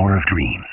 power of dreams.